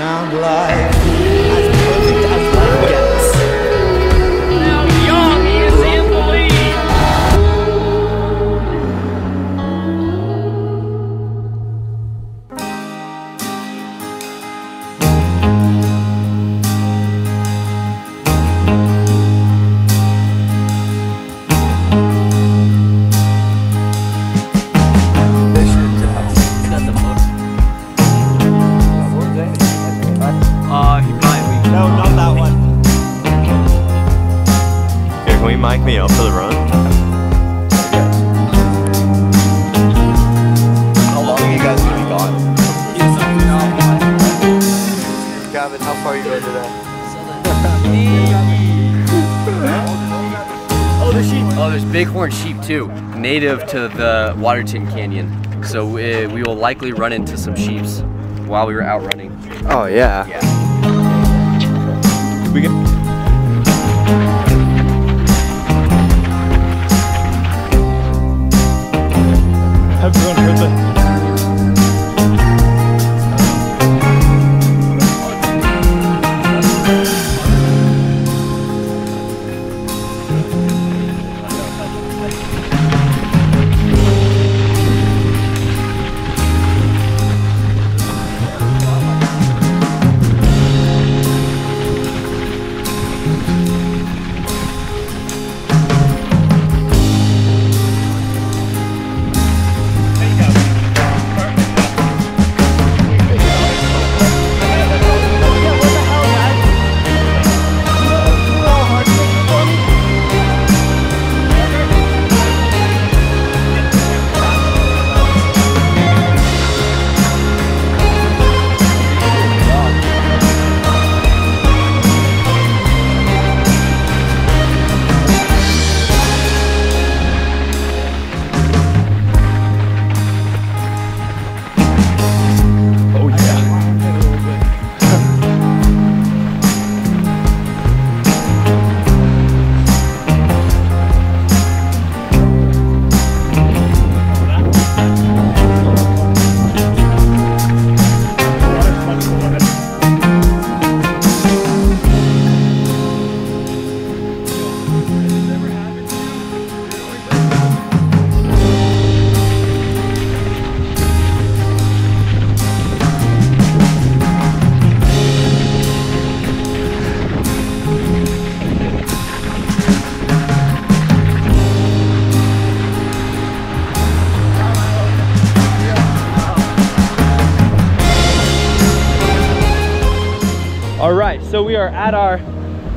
sound like we mic me up for the run? How long are you guys gonna be gone? Gavin, how far are you going today? Oh, the sheep. Oh, there's bighorn sheep too, native to the Waterton Canyon. So uh, we will likely run into some sheeps while we were out running. Oh yeah. We can. All right, so we are at our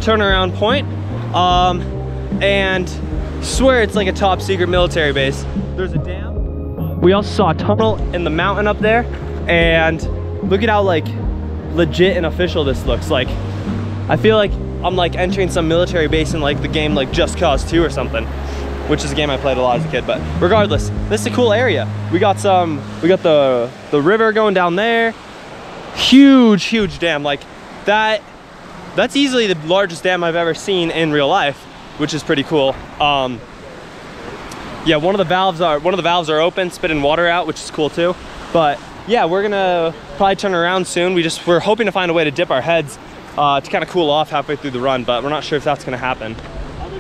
turnaround point, um, and swear it's like a top secret military base. There's a dam. We also saw a tunnel in the mountain up there, and look at how like legit and official this looks. Like, I feel like I'm like entering some military base in like the game like Just Cause 2 or something, which is a game I played a lot as a kid. But regardless, this is a cool area. We got some, we got the the river going down there. Huge, huge dam. Like that that's easily the largest dam I've ever seen in real life, which is pretty cool. Um, yeah, one of the valves are one of the valves are open, spitting water out, which is cool too. But yeah, we're gonna probably turn around soon. We just we're hoping to find a way to dip our heads uh, to kind of cool off halfway through the run, but we're not sure if that's gonna happen.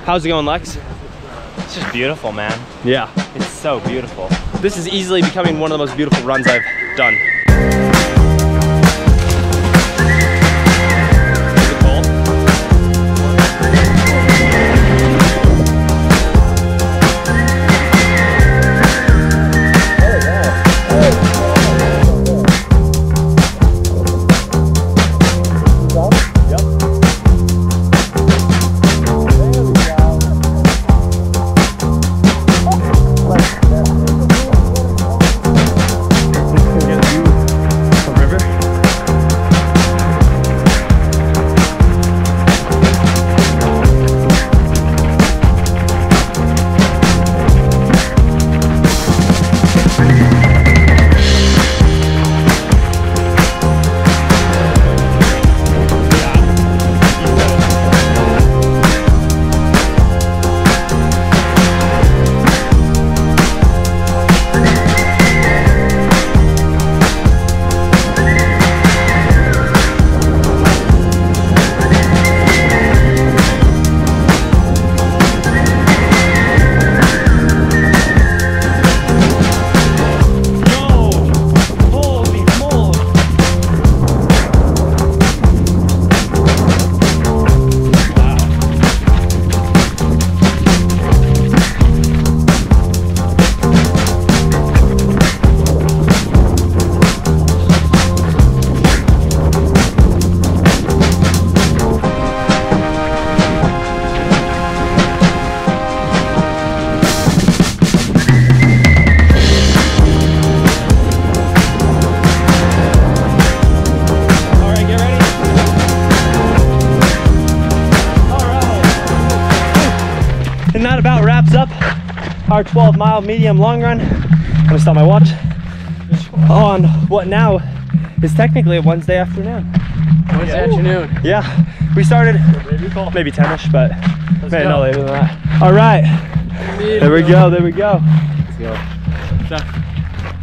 How's it going, Lex? It's just beautiful, man. Yeah, It's so beautiful. this is easily becoming one of the most beautiful runs I've done. Our 12 mile medium long run. I'm gonna stop my watch on what now is technically a Wednesday afternoon. Wednesday afternoon. Yeah, we started maybe 10ish, but maybe no go. later than that. All right, there we go, there we go.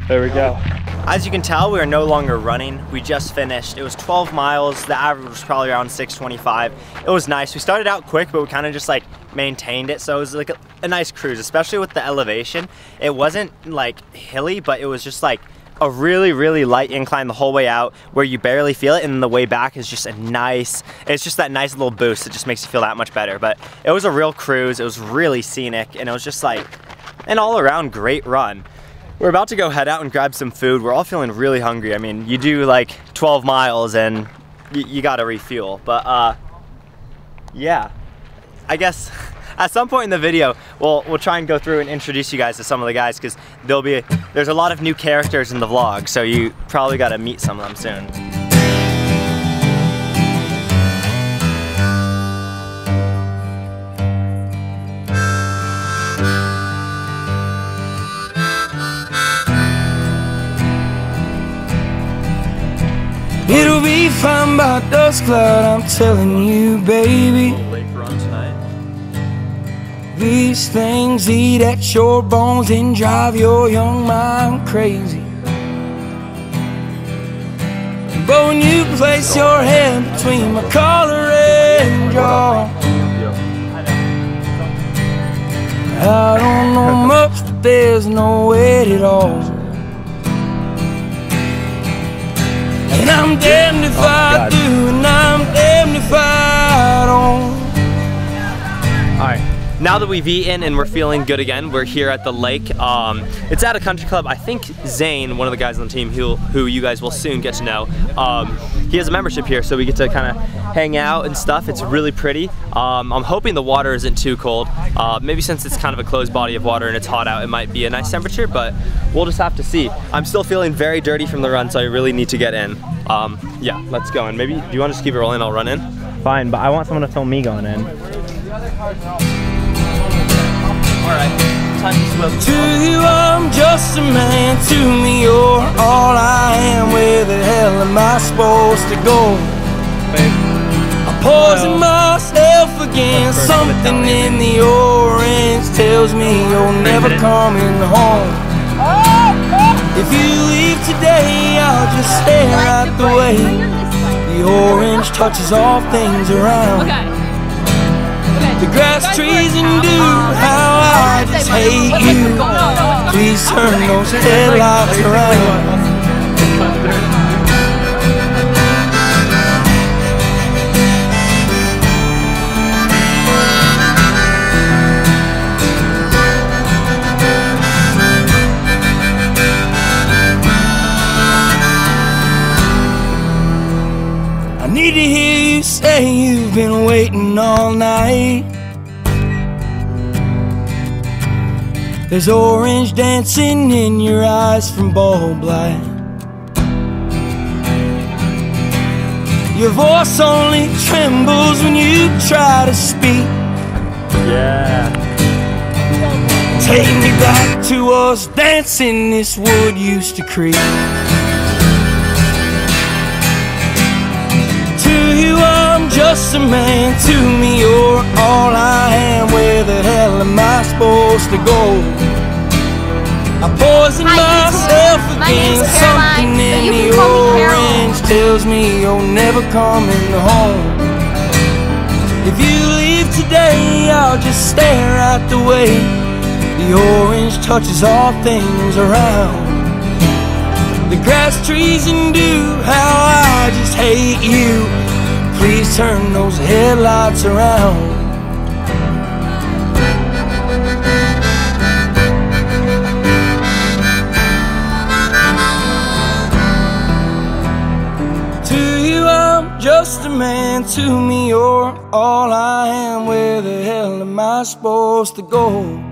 There we go. As you can tell, we are no longer running. We just finished. It was 12 miles. The average was probably around 625. It was nice. We started out quick, but we kind of just like maintained it. So it was like a, a nice cruise, especially with the elevation. It wasn't like hilly, but it was just like a really, really light incline the whole way out where you barely feel it. And the way back is just a nice, it's just that nice little boost. It just makes you feel that much better. But it was a real cruise. It was really scenic. And it was just like an all around great run. We're about to go head out and grab some food. We're all feeling really hungry. I mean, you do like 12 miles and you gotta refuel. But uh, yeah, I guess at some point in the video, we'll we'll try and go through and introduce you guys to some of the guys because there'll be there's a lot of new characters in the vlog, so you probably gotta meet some of them soon. It'll be fine by dusk cloud, I'm telling you, baby. These things eat at your bones and drive your young mind crazy. But when you place your hand between my collar and jaw, I don't know much, but there's no weight at all. And I'm damned if oh, I do, Now that we've eaten and we're feeling good again, we're here at the lake. Um, it's at a country club. I think Zane, one of the guys on the team, who, who you guys will soon get to know, um, he has a membership here, so we get to kind of hang out and stuff. It's really pretty. Um, I'm hoping the water isn't too cold. Uh, maybe since it's kind of a closed body of water and it's hot out, it might be a nice temperature, but we'll just have to see. I'm still feeling very dirty from the run, so I really need to get in. Um, yeah, let's go. And maybe, do you want to just keep it rolling? I'll run in. Fine, but I want someone to film me going in. To you, I'm just a man. To me, you're all I am. Where the hell am I supposed to go? I'm poisoning myself again. Something in the orange tells me you're never coming home. If you leave today, I'll just stare out the way. The orange touches all things around. The grass, trees, and dew. How I just hate you. Please turn those headlights around. I need to hear you say you've been waiting all night. There's orange dancing in your eyes from bulb light. Your voice only trembles when you try to speak. Yeah. Take me back to us dancing this wood used to creep. To you, I'm just a man. To me, you're all I. Where the hell am I supposed to go? I poison Hi, myself My again. name's Caroline, Something in the can call me Carol. orange tells me you're never coming home. If you leave today, I'll just stare out the way. The orange touches all things around. The grass, trees, and dew. How I just hate you. Please turn those headlights around. Just a man. To me, you're all I am. Where the hell am I supposed to go?